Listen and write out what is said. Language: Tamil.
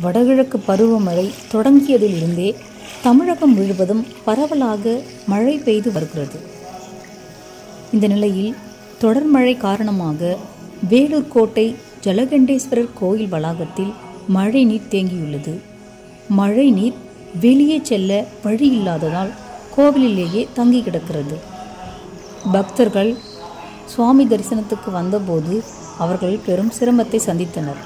வடகிழக்கு பருவமழை தொடங்கியதிலிருந்தே தமிழகம் முழுவதும் பரவலாக மழை பெய்து வருகிறது. இந்த நிலையில் தொடர் மழை காரணமாக வேலூர் கோட்டை ஜலகண்டேஸ்வரர் கோயில் வளாகத்தில் மழை நீர் தேங்கியுள்ளது. மழை நீர் வெளியே செல்ல வழி இல்லாததால் கோவிலிலேயே தங்கி கிடக்கிறது. பக்தர்கள் சுவாமி தரிசனத்துக்கு வந்தபோது அவர்கள் பெரும் சிரமத்தை சந்தித்தனர்.